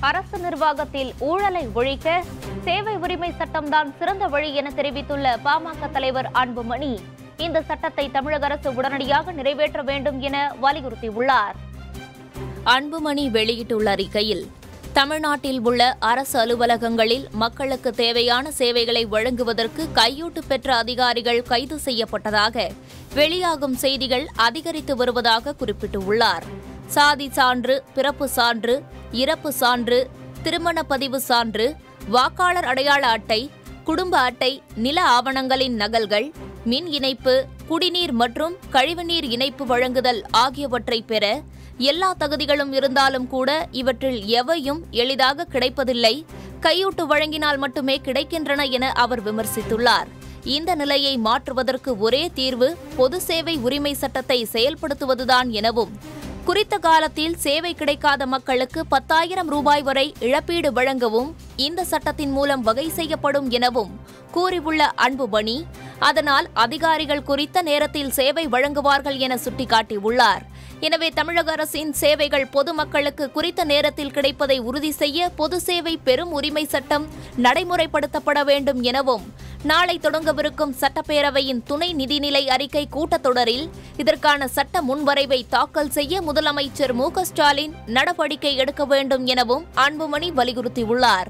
அரசு நிர்வாகத்தில் ஊழலை ஒழிக்க சேவை உரிமை சட்டம்தான் சிறந்த வழி என தெரிவித்துள்ள பாமக தலைவர் அன்புமணி இந்த சட்டத்தை தமிழக அரசு உடனடியாக நிறைவேற்ற வேண்டும் என வலியுறுத்தியுள்ளார். அன்புமணி வெளியிட்டுள்ள அறிக்கையில் தமிழ்நாட்டில் உள்ள அரசு அலுவலகங்களில் மக்களுக்கு தேவையான சேவைகளை வழங்குவதற்கு கையூட்டு பெற்ற அதிகாரிகள் கைது செய்யப்பட்டதாக வெளியாகும் செய்திகள் அதிகரித்து வருவதாக குறிப்பிட்டுள்ளார். சாதி சான்று பிறப்பு சான்று இறப்பு சான்று திருமண பதிவு சான்று வாக்காளர் அடையாள அட்டை குடும்ப அட்டை நில ஆவணங்களின் நகல்கள் மின் இணைப்பு குடிநீர் மற்றும் கழிவுநீர் இணைப்பு வழங்குதல் ஆகியவற்றை பெற எல்லா தகுதிகளும் இருந்தாலும் கூட இவற்றில் எவையும் எளிதாக கிடைப்பதில்லை. கையூட்டு வழங்கினால் மட்டுமே கிடைக்கின்றன என அவர் விமர்சித்துள்ளார். இந்த நிலையை மாற்றுவதற்கு ஒரே தீர்வு பொது சேவை உரிமை சட்டத்தை செயல்படுத்துவதுதான் எனவும் குறித்த காலத்தில் சேவை கிடைக்காத மக்களுக்கு பத்தாயிரம் ரூபாய் வரை இழப்பீடு வழங்கவும் இந்த சட்டத்தின் மூலம் வகை செய்யப்படும் எனவும் கூறியுள்ள அன்புமணி அதனால் அதிகாரிகள் குறித்த நேரத்தில் சேவை வழங்குவார்கள் என சுட்டிக்காட்டியுள்ளார். எனவே தமிழக அரசின் சேவைகள் பொதுமக்களுக்கு குறித்த நேரத்தில் கிடைப்பதை உறுதி செய்ய பொது சேவை பெரும் உரிமை சட்டம் நடைமுறைப்படுத்தப்பட வேண்டும் எனவும் நாளை தொடங்கவிருக்கும் சட்டப்பேரவையின் துணை நிதிநிலை அறிக்கை கூட்டத்தொடரில் இதற்கான சட்ட முன்வரைவை தாக்கல் செய்ய முதலமைச்சர் மு ஸ்டாலின் நடவடிக்கை எடுக்க வேண்டும் எனவும் அன்புமணி வலியுறுத்தியுள்ளார்.